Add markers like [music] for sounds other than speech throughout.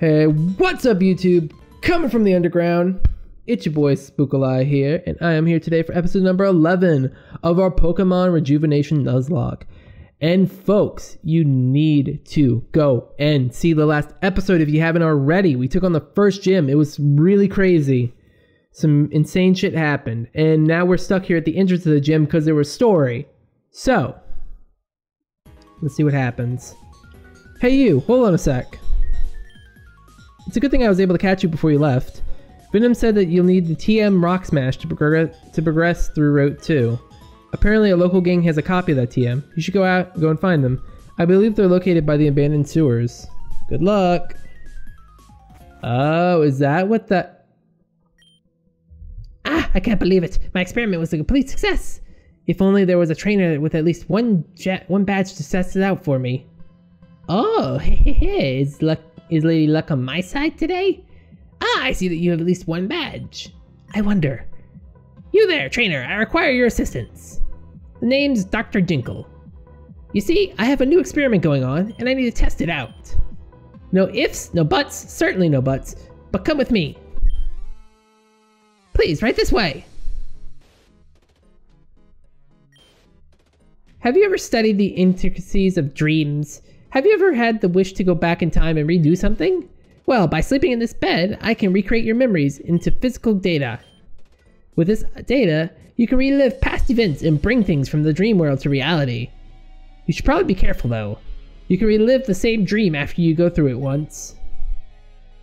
Hey, what's up YouTube? Coming from the underground, it's your boy Spookleye here, and I am here today for episode number 11 of our Pokemon Rejuvenation Nuzlocke. And folks, you need to go and see the last episode if you haven't already. We took on the first gym. It was really crazy. Some insane shit happened, and now we're stuck here at the entrance of the gym because there was story. So, let's see what happens. Hey you, hold on a sec. It's a good thing I was able to catch you before you left. Venam said that you'll need the TM Rock Smash to progress, to progress through Route 2. Apparently a local gang has a copy of that TM. You should go out go and find them. I believe they're located by the abandoned sewers. Good luck. Oh, is that what the... Ah, I can't believe it. My experiment was a complete success. If only there was a trainer with at least one jet, one badge to test it out for me. Oh, [laughs] hey, hey, hey. Is luck is Lady Luck on my side today? Ah, I see that you have at least one badge. I wonder. You there, trainer, I require your assistance. The name's Dr. Jenkel. You see, I have a new experiment going on, and I need to test it out. No ifs, no buts, certainly no buts, but come with me. Please, right this way. Have you ever studied the intricacies of dreams? Have you ever had the wish to go back in time and redo something? Well, by sleeping in this bed, I can recreate your memories into physical data. With this data, you can relive past events and bring things from the dream world to reality. You should probably be careful though. You can relive the same dream after you go through it once.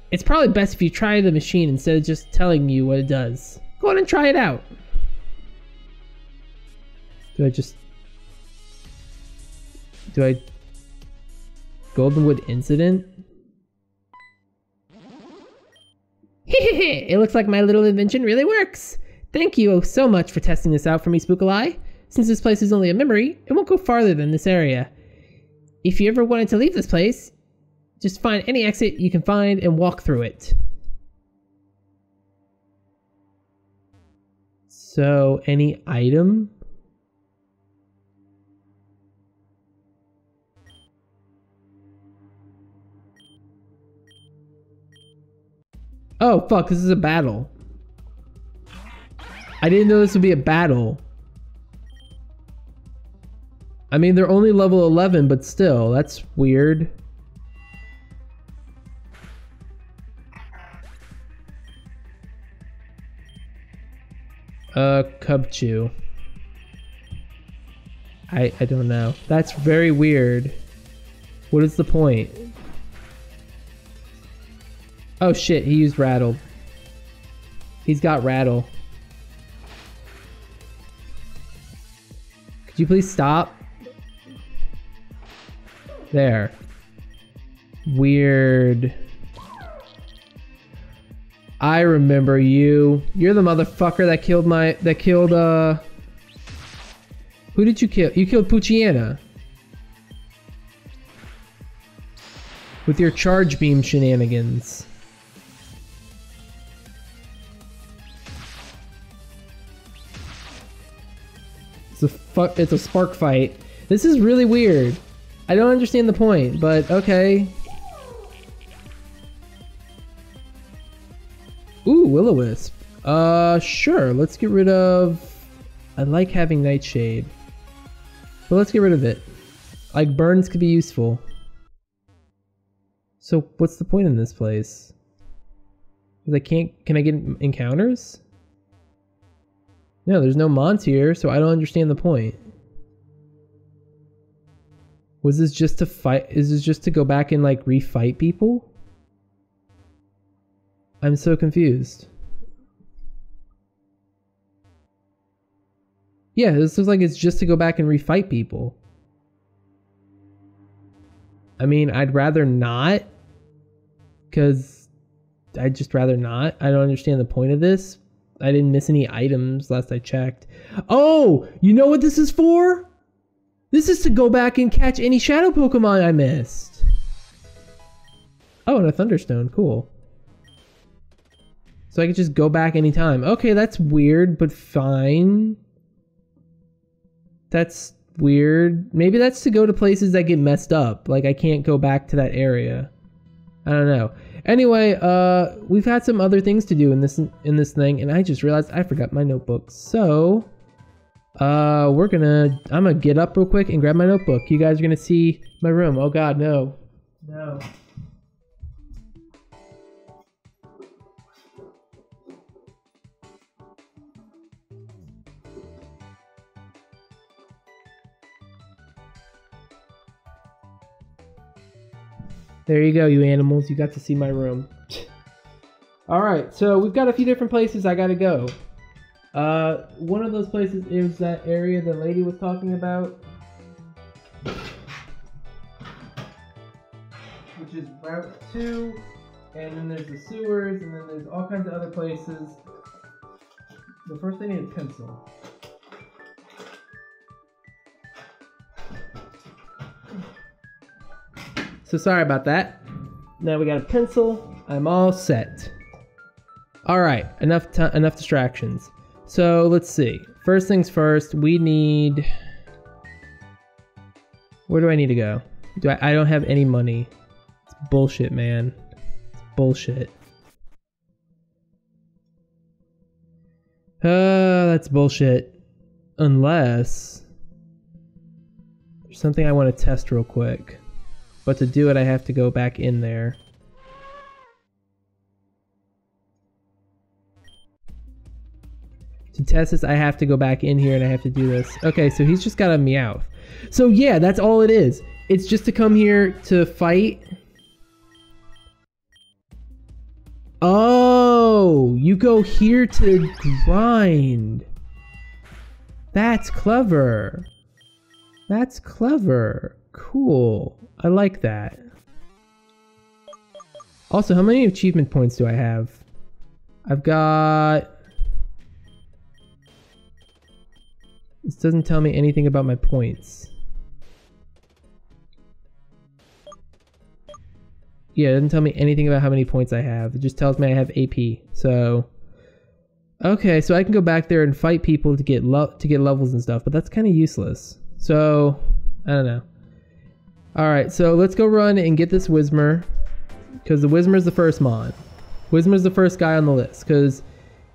It's probably best if you try the machine instead of just telling you what it does. Go on and try it out. Do I just... Do I Goldenwood incident? [laughs] it looks like my little invention really works. Thank you so much for testing this out for me, Spookleye. Since this place is only a memory, it won't go farther than this area. If you ever wanted to leave this place, just find any exit you can find and walk through it. So, any item? Oh, fuck, this is a battle. I didn't know this would be a battle. I mean, they're only level 11, but still, that's weird. Uh, Cubchoo. I, I don't know. That's very weird. What is the point? Oh shit, he used rattle. He's got rattle. Could you please stop? There. Weird. I remember you. You're the motherfucker that killed my that killed uh Who did you kill? You killed Poochyena. With your charge beam shenanigans. Fuck, it's a spark fight. This is really weird. I don't understand the point, but okay. Ooh, Will-O-Wisp. Uh, sure, let's get rid of... I like having Nightshade. But let's get rid of it. Like, burns could be useful. So, what's the point in this place? I can't... Can I get encounters? No, there's no Mons here, so I don't understand the point. Was this just to fight? Is this just to go back and like refight people? I'm so confused. Yeah, this looks like it's just to go back and refight people. I mean, I'd rather not. Because I'd just rather not. I don't understand the point of this. I didn't miss any items last I checked. Oh, you know what this is for? This is to go back and catch any shadow Pokemon I missed. Oh, and a Thunderstone. Cool. So I could just go back anytime. Okay, that's weird, but fine. That's weird. Maybe that's to go to places that get messed up. Like I can't go back to that area. I don't know. Anyway, uh, we've had some other things to do in this in this thing, and I just realized I forgot my notebook. So, uh, we're gonna I'm gonna get up real quick and grab my notebook. You guys are gonna see my room. Oh God, no, no. There you go, you animals. You got to see my room. [laughs] All right, so we've got a few different places I got to go. Uh, one of those places is that area the lady was talking about, which is Route 2, and then there's the sewers, and then there's all kinds of other places. The first I need pencil. So sorry about that. Now we got a pencil. I'm all set. All right, enough enough distractions. So let's see. First things first, we need. Where do I need to go? Do I? I don't have any money. It's bullshit, man. It's bullshit. Uh, that's bullshit. Unless there's something I want to test real quick. But to do it, I have to go back in there. To test this, I have to go back in here and I have to do this. Okay, so he's just got a Meowth. So yeah, that's all it is. It's just to come here to fight. Oh, you go here to grind. That's clever. That's clever. Cool. I like that. Also, how many achievement points do I have? I've got... This doesn't tell me anything about my points. Yeah, it doesn't tell me anything about how many points I have. It just tells me I have AP. So, okay, so I can go back there and fight people to get to get levels and stuff, but that's kind of useless. So, I don't know. All right, so let's go run and get this Whismur because the Whismur is the first mon. Is the first guy on the list because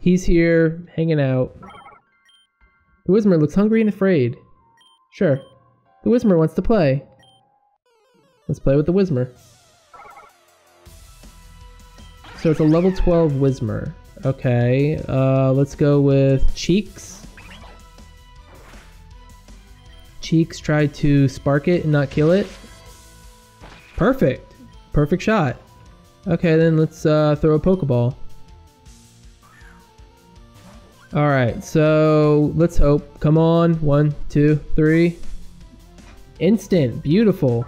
he's here hanging out. The Whismur looks hungry and afraid. Sure, the Whismur wants to play. Let's play with the Whismur. So it's a level 12 Whismur. Okay, uh, let's go with Cheeks. Cheeks try to spark it and not kill it. Perfect. Perfect shot. Okay, then let's uh, throw a Pokeball. Alright, so let's hope. Come on. One, two, three. Instant. Beautiful.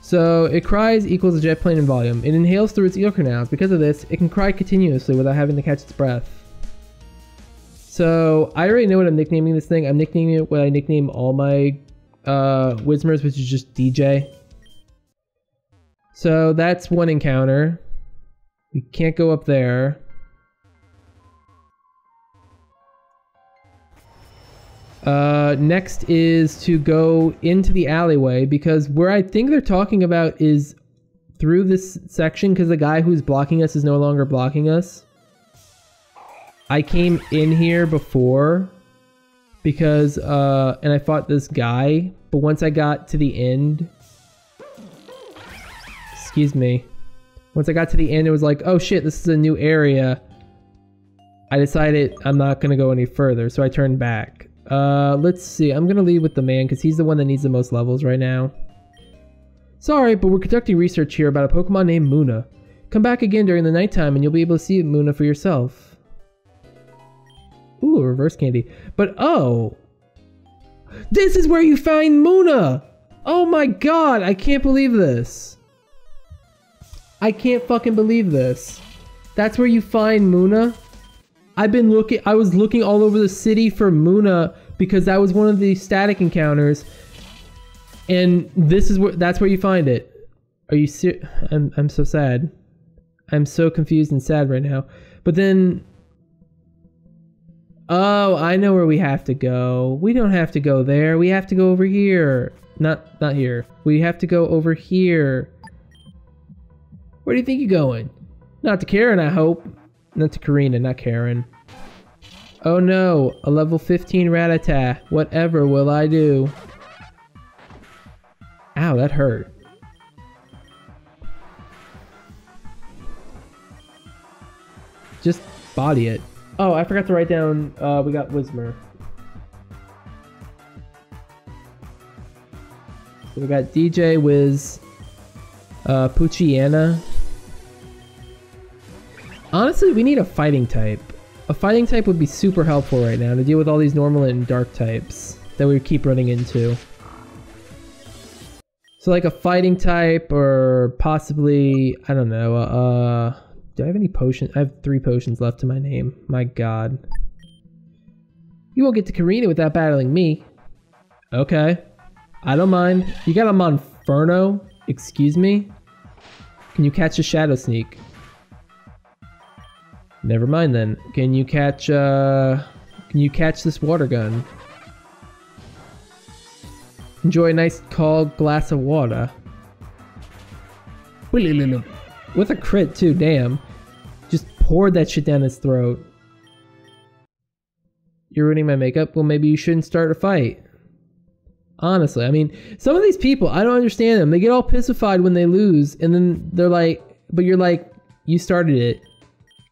So it cries equals a jet plane in volume. It inhales through its ear canals. Because of this, it can cry continuously without having to catch its breath. So I already know what I'm nicknaming this thing. I'm nicknaming it what I nickname all my uh, which is just DJ. So that's one encounter. We can't go up there. Uh, next is to go into the alleyway because where I think they're talking about is through this section because the guy who's blocking us is no longer blocking us. I came in here before because, uh, and I fought this guy, but once I got to the end, excuse me. Once I got to the end, it was like, oh shit, this is a new area. I decided I'm not going to go any further, so I turned back. Uh, let's see. I'm going to leave with the man because he's the one that needs the most levels right now. Sorry, but we're conducting research here about a Pokemon named Munna. Come back again during the nighttime and you'll be able to see Munna for yourself. Ooh, reverse candy. But oh! This is where you find Munna! Oh my god, I can't believe this. I can't fucking believe this. That's where you find Munna? I've been looking, I was looking all over the city for Munna because that was one of the static encounters. And this is where, that's where you find it. Are you ser- I'm, I'm so sad. I'm so confused and sad right now. But then, oh, I know where we have to go. We don't have to go there. We have to go over here. Not, not here. We have to go over here. Where do you think you're going? Not to Karen, I hope. Not to Karina, not Karen. Oh no, a level 15 Rattata. Whatever will I do? Ow, that hurt. Just body it. Oh, I forgot to write down, uh, we got Whismur. So we got DJ Wiz, uh, Poochyena. Honestly, we need a fighting type. A fighting type would be super helpful right now to deal with all these normal and dark types that we keep running into. So like a fighting type or possibly, I don't know, uh, do I have any potions? I have three potions left to my name. My god. You won't get to Karina without battling me. Okay. I don't mind. You got a Monferno? Excuse me? Can you catch a Shadow Sneak? Never mind then. Can you catch, uh... Can you catch this water gun? Enjoy a nice cold glass of water. With a crit too, damn. Just poured that shit down his throat. You're ruining my makeup? Well, maybe you shouldn't start a fight. Honestly, I mean, some of these people, I don't understand them. They get all pissified when they lose, and then they're like, but you're like, you started it.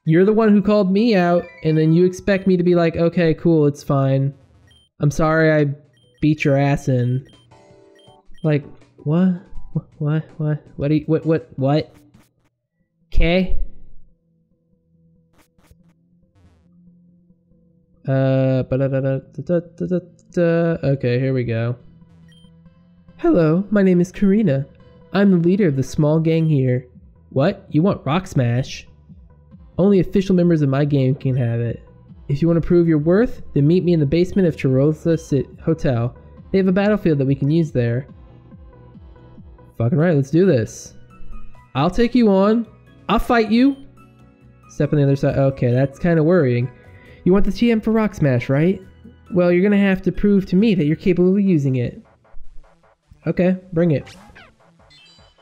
You're the one who called me out, and then you expect me to be like, okay, cool, it's fine. I'm sorry I beat your ass in. Like, what? What? What? What? You, what? What? What? Okay. Uh, okay, here we go. Hello, my name is Karina. I'm the leader of the small gang here. What? You want Rock Smash? Only official members of my game can have it. If you want to prove your worth, then meet me in the basement of Chrisola Hotel. They have a battlefield that we can use there. Fucking right, let's do this. I'll take you on. I'll fight you. Step on the other side. Okay, that's kind of worrying. You want the TM for Rock Smash, right? Well, you're gonna have to prove to me that you're capable of using it. Okay, bring it.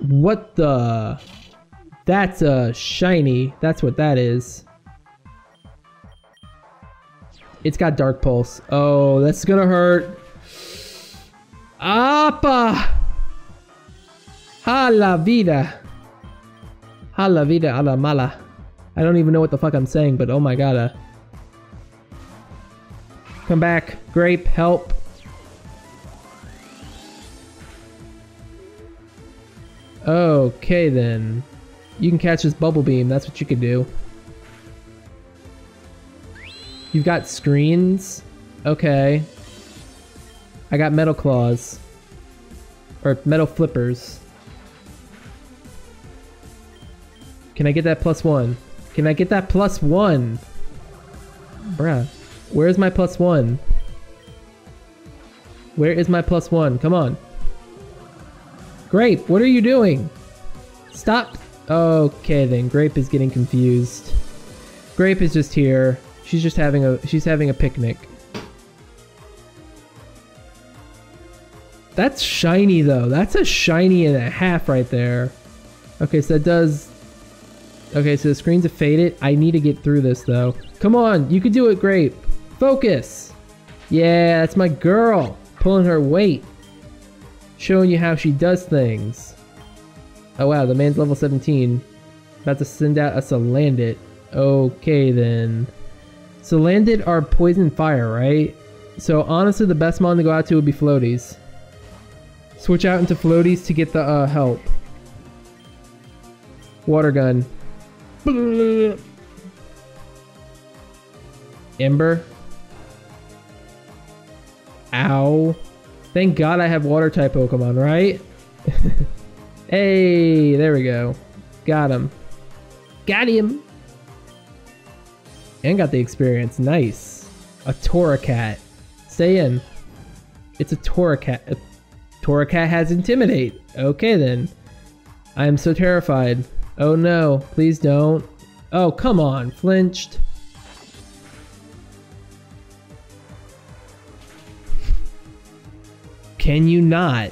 What the? That's a uh, shiny. That's what that is. It's got Dark Pulse. Oh, that's gonna hurt. Appa! A la vida. A la vida a la mala. I don't even know what the fuck I'm saying, but oh my god. Uh. Come back. Grape, help. Okay then. You can catch this bubble beam, that's what you can do. You've got screens. Okay. I got metal claws. Or metal flippers. Can I get that plus one? Can I get that plus one? Bruh. Where's my plus one? Where is my plus one? Come on. Grape, what are you doing? Stop. Okay then, Grape is getting confused. Grape is just here. She's just having a she's having a picnic. That's shiny though. That's a shiny and a half right there. Okay, so that does Okay, so the screens have faded. I need to get through this though. Come on, you can do it, Grape. Focus. Yeah, that's my girl. Pulling her weight. Showing you how she does things. Oh wow, the man's level 17. About to send out a Salandit. Okay then. Salandit are poison fire, right? So honestly, the best mon to go out to would be floaties. Switch out into floaties to get the uh, help. Water gun. Ember. Ow. Thank God I have water type Pokemon, right? [laughs] hey, there we go. Got him. Got him. And got the experience. Nice. A Torracat. Stay in. It's a Torracat. A Torracat has Intimidate. Okay then. I am so terrified. Oh no, please don't. Oh, come on, flinched. Can you not?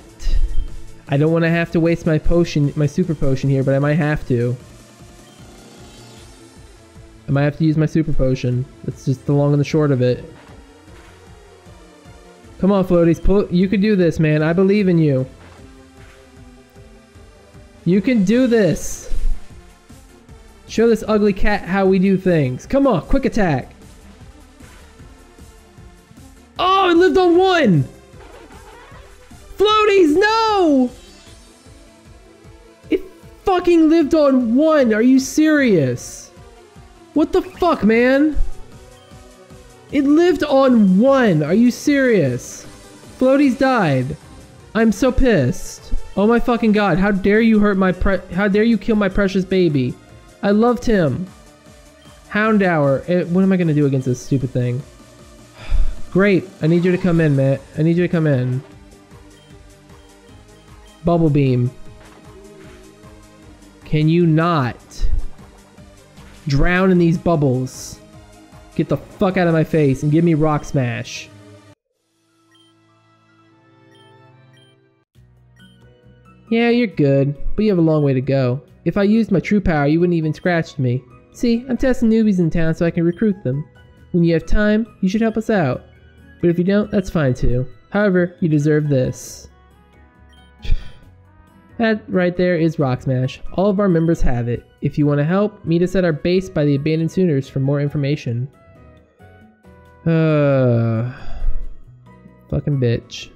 I don't want to have to waste my potion, my super potion here, but I might have to. I might have to use my super potion. That's just the long and the short of it. Come on, floaties. Pull, you can do this, man. I believe in you. You can do this. Show this ugly cat how we do things. Come on, quick attack. Oh, it lived on one! Floaties, no! It fucking lived on one. Are you serious? What the fuck, man? It lived on one. Are you serious? Floaties died. I'm so pissed. Oh my fucking god. How dare you hurt my pre- How dare you kill my precious baby? I loved him. Houndour. Eh, what am I gonna do against this stupid thing? [sighs] Great. I need you to come in, Matt. I need you to come in. Bubble beam. Can you not drown in these bubbles? Get the fuck out of my face and give me rock smash. Yeah, you're good, but you have a long way to go. If I used my true power, you wouldn't even scratch me. See, I'm testing newbies in town so I can recruit them. When you have time, you should help us out. But if you don't, that's fine too. However, you deserve this. That right there is Rock Smash. All of our members have it. If you want to help, meet us at our base by the Abandoned Sewers for more information. Uh, fucking bitch.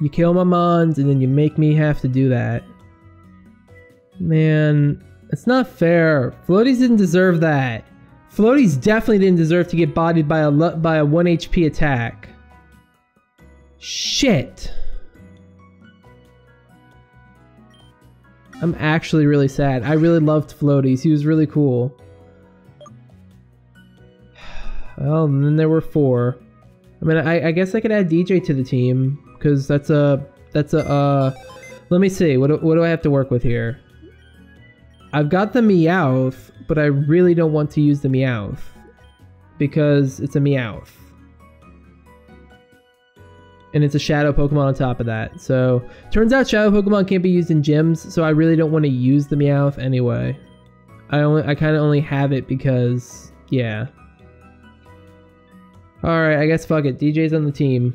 You kill my mons and then you make me have to do that. Man, it's not fair. Floaties didn't deserve that. Floaties definitely didn't deserve to get bodied by a by a 1 HP attack. Shit. I'm actually really sad. I really loved Floaties. He was really cool. [sighs] Well, and then there were four. I mean, I, I guess I could add DJ to the team because that's a that's a. Uh, let me see. What what do I have to work with here? I've got the Meowth, but I really don't want to use the Meowth because it's a Meowth. And it's a Shadow Pokemon on top of that. So, turns out Shadow Pokemon can't be used in gyms, so I really don't want to use the Meowth anyway. I only I kind of only have it because, yeah. Alright, I guess fuck it. DJ's on the team.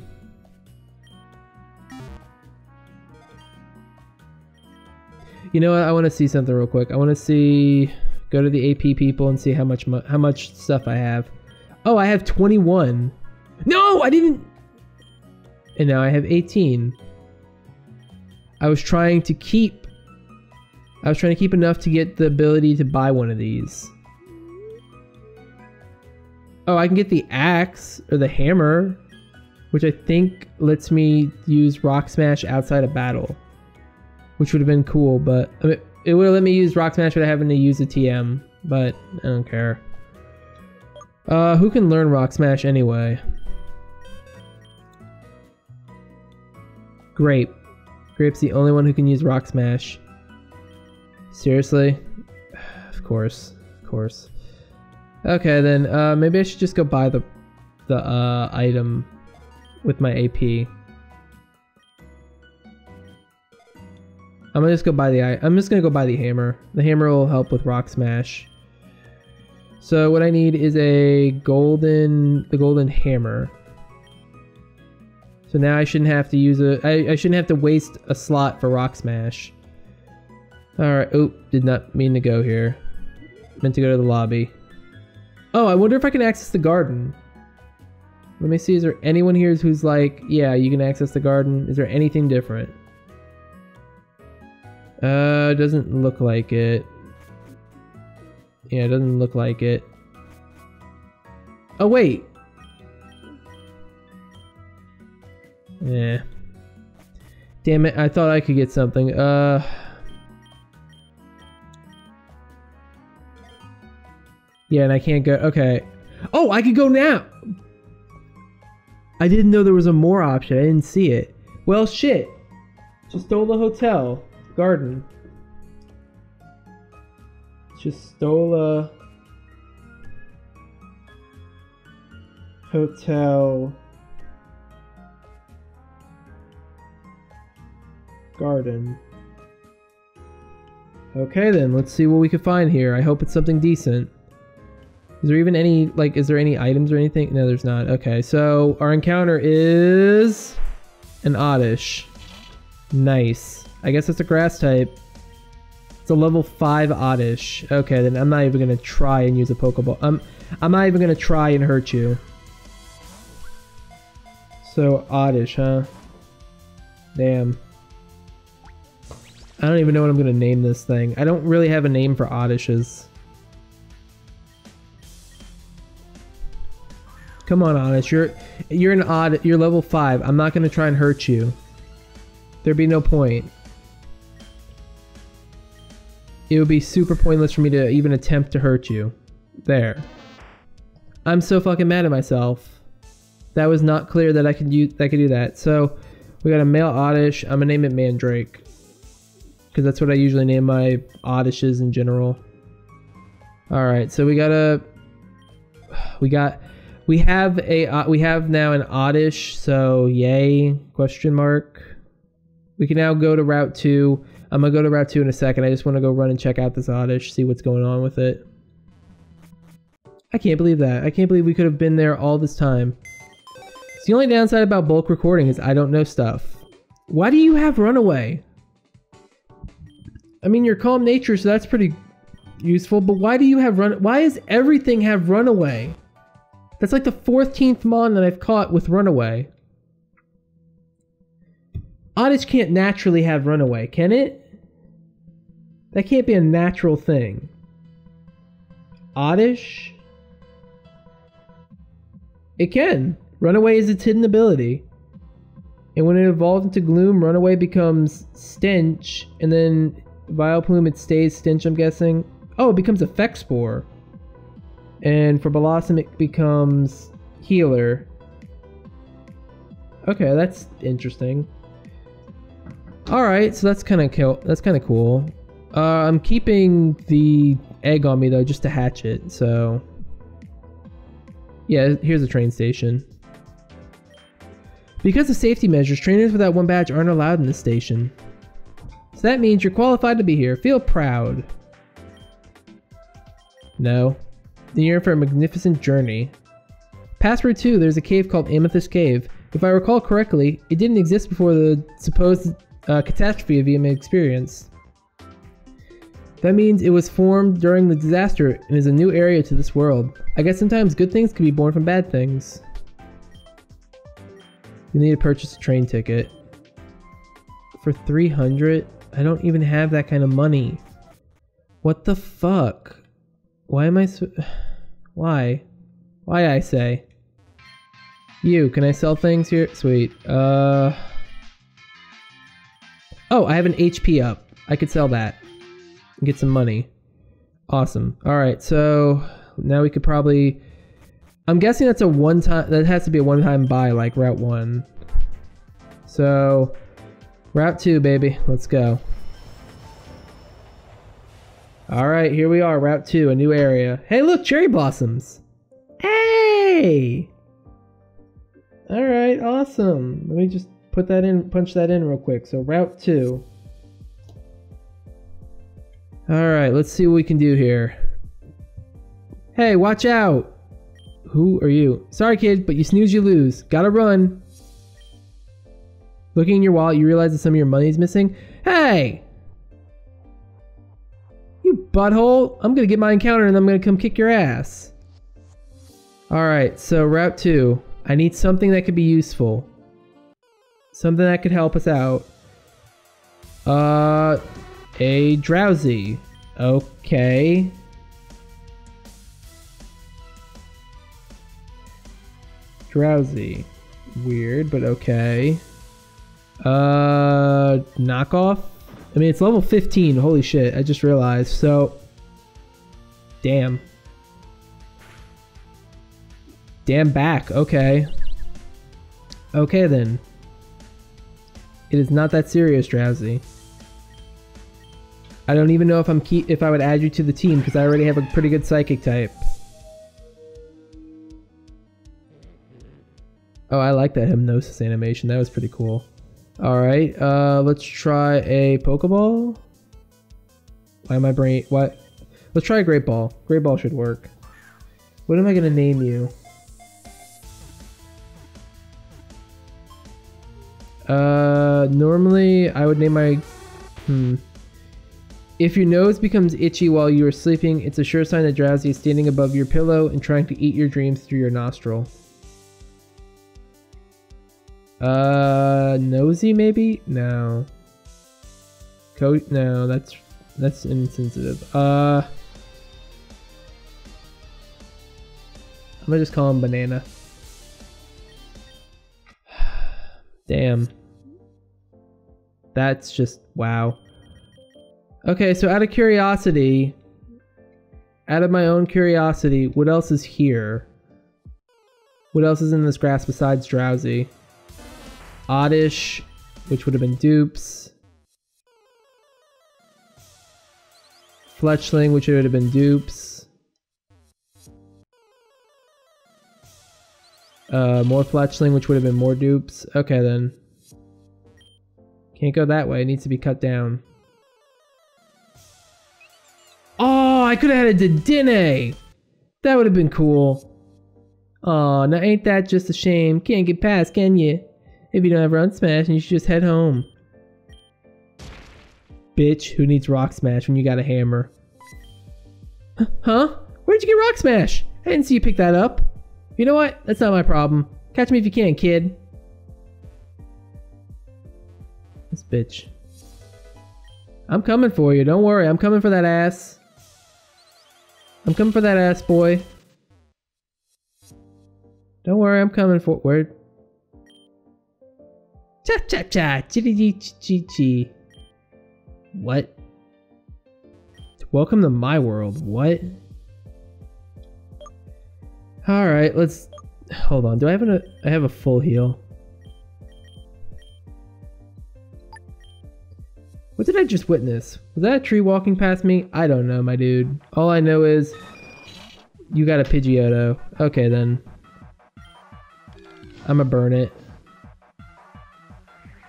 You know what? I want to see something real quick. I want to see... Go to the AP people and see how much how much stuff I have. Oh, I have 21. No, I didn't... And now I have 18. I was trying to keep... I was trying to keep enough to get the ability to buy one of these. Oh, I can get the axe or the hammer, which I think lets me use Rock Smash outside of battle, which would have been cool. But I mean, it would have let me use Rock Smash without having to use a TM. But I don't care. Uh, who can learn Rock Smash anyway? Grape. Grape's the only one who can use Rock Smash. Seriously? [sighs] Of course. Of course. Okay, then uh, maybe I should just go buy the the uh, item with my AP. I'm gonna just go buy the I'm just gonna go buy the hammer. The hammer will help with rock smash. So what I need is a golden the golden hammer. So now I shouldn't have to use a I, I shouldn't have to waste a slot for rock smash. Alright, oh, did not mean to go here. Meant to go to the lobby. Oh, I wonder if I can access the garden. Let me see, is there anyone here who's like, yeah, you can access the garden? Is there anything different? Uh, doesn't look like it. Yeah, it doesn't look like it. Oh, wait. Yeah. Damn it, I thought I could get something. Uh... Yeah, and I can't go. Okay. Oh, I could go now. I didn't know there was a more option. I didn't see it. Well, shit. Just stole the hotel garden. Just stole a hotel garden. Okay then, let's see what we can find here. I hope it's something decent. Is there even any, like, is there any items or anything? No, there's not. Okay, so our encounter is an Oddish. Nice. I guess it's a grass type. It's a level 5 Oddish. Okay, then I'm not even going to try and use a Pokeball. I'm, I'm not even going to try and hurt you. So, Oddish, huh? Damn. I don't even know what I'm going to name this thing. I don't really have a name for Oddishes. Come on, Oddish. You're you're an odd. You're level five. I'm not gonna try and hurt you. There'd be no point. It would be super pointless for me to even attempt to hurt you. There. I'm so fucking mad at myself. That was not clear that I could use that I could do that. So we got a male Oddish. I'm gonna name it Mandrake. Because that's what I usually name my Oddishes in general. Alright, so we got a we got we have a uh, we have now an oddish, so yay question mark. We can now go to Route Two. I'm gonna go to Route Two in a second. I just want to go run and check out this oddish, see what's going on with it. I can't believe that. I can't believe we could have been there all this time. So the only downside about bulk recording is I don't know stuff. Why do you have Runaway? I mean, you're calm nature, so that's pretty useful. But why do you have run? Why does everything have Runaway? That's like the 14th Mon that I've caught with Runaway. Oddish can't naturally have Runaway, can it? That can't be a natural thing. Oddish? It can. Runaway is its hidden ability. And when it evolves into Gloom, Runaway becomes Stench, and then Vileplume it stays Stench, I'm guessing. Oh, it becomes Effect Spore. And for Bellossom, it becomes healer. Okay, that's interesting. All right, so that's kind of cool. That's kind of cool. Uh, I'm keeping the egg on me though, just to hatch it. So, yeah, here's a train station. Because of safety measures, trainers without one badge aren't allowed in the station. So that means you're qualified to be here. Feel proud. No. Then you're in for a magnificent journey. Past Route 2, there's a cave called Amethyst Cave. If I recall correctly, it didn't exist before the supposed uh, catastrophe VM experience. That means it was formed during the disaster and is a new area to this world. I guess sometimes good things can be born from bad things. You need to purchase a train ticket. For 300? I don't even have that kind of money. What the fuck? Why am I so... [sighs] Why? Why I say? You, can I sell things here? Sweet. Uh... Oh, I have an HP up. I could sell that. Get some money. Awesome. Alright, so... Now we could probably... I'm guessing that's a one-time... That has to be a one-time buy, like Route 1. So... Route 2, baby. Let's go. Alright, here we are, Route 2, a new area. Hey, look, cherry blossoms! Hey! Alright, awesome. Let me just put that in, punch that in real quick. So, Route 2. Alright, let's see what we can do here. Hey, watch out! Who are you? Sorry, kid, but you snooze, you lose. Gotta run. Looking in your wallet, you realize that some of your money is missing. Hey! You butthole! I'm gonna get my encounter and I'm gonna come kick your ass. Alright, so Route 2. I need something that could be useful. Something that could help us out. Uh, a Drowzee. Okay. Drowzee. Weird, but okay. Uh, knockoff? I mean, it's level 15. Holy shit, I just realized. So, damn. Damn back. Okay. Okay, then. It is not that serious, Drowzee. I don't even know if I'm keep if I would add you to the team because I already have a pretty good psychic type. Oh, I like that hypnosis animation. That was pretty cool. Alright, uh, let's try a Pokeball. Why am I brain... What? Let's try a Great Ball. Great Ball should work. What am I gonna name you? Uh, normally I would name my, hmm. If your nose becomes itchy while you are sleeping, it's a sure sign that Drowzee is standing above your pillow and trying to eat your dreams through your nostril. Uh, nosy maybe? No. Co- no, that's that's insensitive. Uh, I'm gonna just call him banana. [sighs] Damn. That's just wow. Okay, so out of curiosity, out of my own curiosity, what else is here? What else is in this grass besides Drowzee? Oddish, which would have been dupes. Fletchling, which would have been dupes. Uh, more Fletchling, which would have been more dupes. Okay then. Can't go that way, it needs to be cut down. Oh, I could have had a Dedenne! That would have been cool. Oh, now ain't that just a shame? Can't get past, can you? If you don't have Run Smash, and you should just head home. Bitch, who needs Rock Smash when you got a hammer? Huh? Where'd you get Rock Smash? I didn't see you pick that up. You know what? That's not my problem. Catch me if you can, kid. This bitch. I'm coming for you. Don't worry. I'm coming for that ass. I'm coming for that ass, boy. Don't worry. I'm coming for... Where? Cha cha cha. Chitty chi chi. What? Welcome to my world. What? Alright, let's... Hold on. Do I have a... I have a full heal. What did I just witness? Was that a tree walking past me? I don't know, my dude. All I know is... You got a Pidgeotto. Okay, then. I'ma burn it.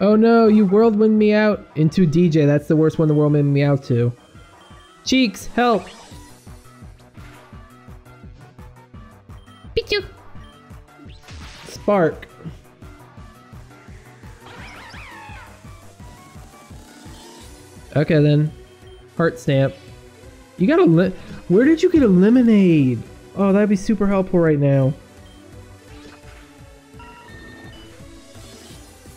Oh no, you whirlwind me out into DJ. That's the worst one the whirlwind me out to. Cheeks, help! Pichu. Spark. Okay then. Heart stamp. You got a li- Where did you get a lemonade? Oh, that'd be super helpful right now.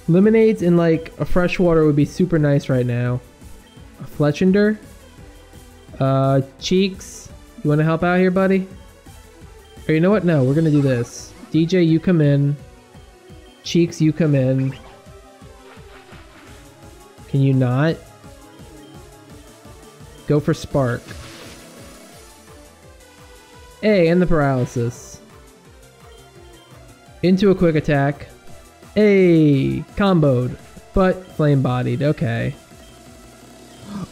Lemonades in like a freshwater would be super nice right now. A Fletchinder? Uh, Cheeks, you want to help out here, buddy? Or you know what? No, we're gonna do this. DJ, you come in. Cheeks, you come in. Can you not? Go for Spark. Hey, and the paralysis. Into a quick attack. Hey, comboed, but flame bodied. Okay.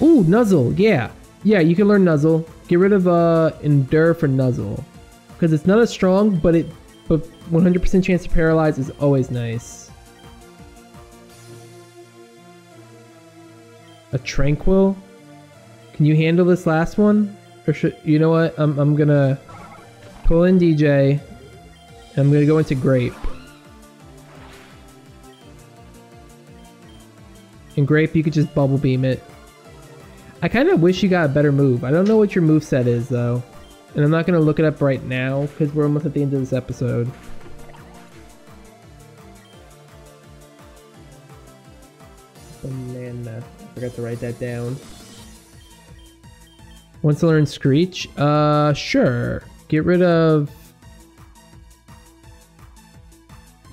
Ooh, Nuzzle. Yeah. Yeah, you can learn Nuzzle. Get rid of uh Endure for Nuzzle. Because it's not as strong, but it but 100% chance to paralyze is always nice. A Tranquill? Can you handle this last one? Or should you know what? I'm I'm gonna pull in DJ. I'm gonna go into Grape. And Grape, you could just Bubble Beam it. I kind of wish you got a better move. I don't know what your move set is though. And I'm not going to look it up right now because we're almost at the end of this episode. Banana. I forgot to write that down. Wants to learn Screech? Uh, sure. Get rid of...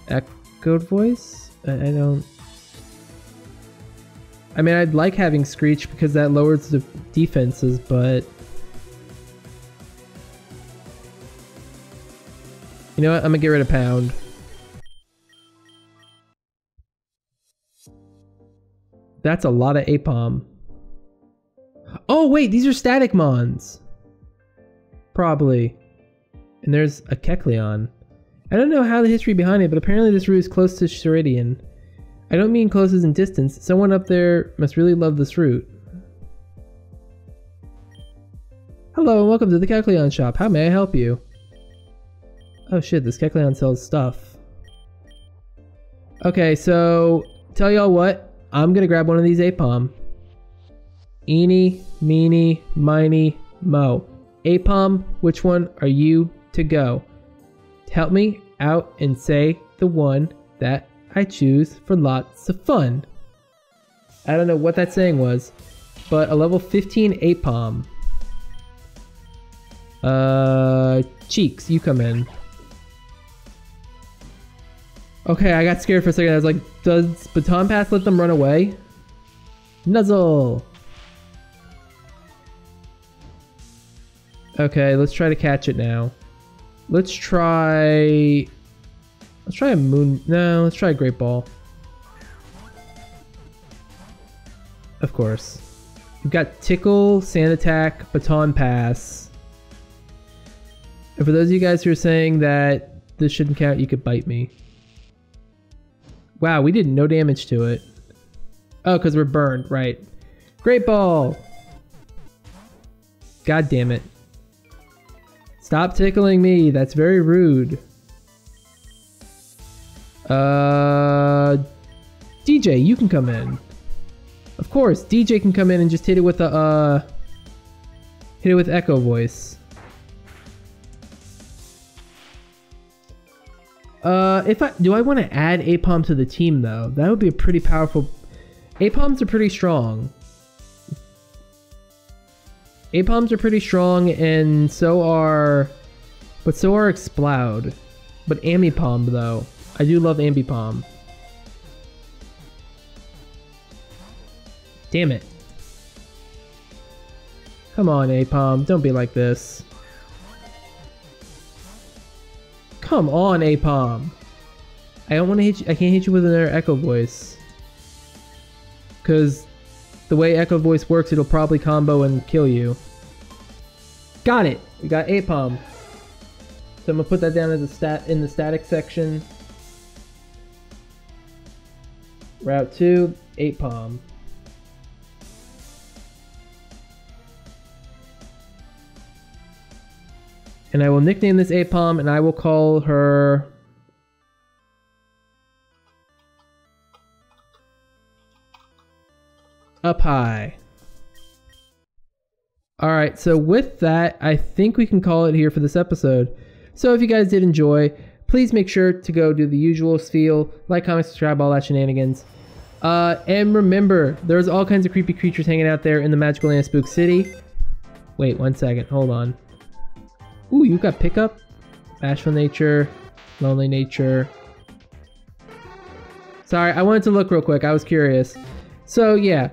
Echoed voice? I, I don't... I mean, I'd like having Screech because that lowers the defenses, but... You know what? I'm gonna get rid of Pound. That's a lot of Apom. Oh wait, these are static mons. Probably. And there's a Kecleon. I don't know how the history behind it, but apparently this route is close to Ceridian. I don't mean close as in distance. Someone up there must really love this route. Hello and welcome to the Kecleon shop. How may I help you? Oh shit, this Kecleon sells stuff. Okay, so tell y'all what, I'm gonna grab one of these Apom. Eeny, meeny, miny, mo. Apom, which one are you to go? Help me out and say the one that I choose for lots of fun. I don't know what that saying was, but a level 15 Aipom. Uh, Cheeks, you come in. Okay, I got scared for a second. I was like, does Baton Pass let them run away? Nuzzle! Okay, let's try to catch it now. Let's try... Let's try a moon... No, let's try a great ball. Of course. We've got Tickle, Sand Attack, Baton Pass. And for those of you guys who are saying that this shouldn't count, you could bite me. Wow, we did no damage to it. Oh, because we're burned, right. Great ball! God damn it. Stop tickling me, that's very rude. Uh, DJ, you can come in. Of course, DJ can come in and just hit it with a, uh, hit it with echo voice. Uh, if I do, I want to add Aipom to the team though. That would be a pretty powerful. Aipoms are pretty strong. Aipoms are pretty strong, and so are, but so are Exploud. But Ambipom though, I do love Ambipom. Damn it! Come on, Aipom, don't be like this. Come on, Aipom. I don't want to hit you. I can't hit you with another Echo Voice. Because the way Echo Voice works, it'll probably combo and kill you. Got it. We got Aipom. So I'm gonna put that down as a stat in the static section. Route two, Aipom. And I will nickname this Aipom and I will call her... Up high. Alright, so with that, I think we can call it here for this episode. So if you guys did enjoy, please make sure to go do the usual spiel, like, comment, subscribe, all that shenanigans. Uh, and remember, there's all kinds of creepy creatures hanging out there in the magical land of Spook City. Wait, one second, hold on. Ooh, you got pickup, bashful nature, lonely nature. Sorry, I wanted to look real quick. I was curious. So yeah,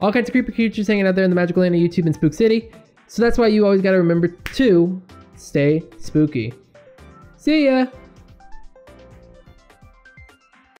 all kinds of creepy creatures hanging out there in the magical land of YouTube and Spook City. So that's why you always got to remember to stay spooky. See ya!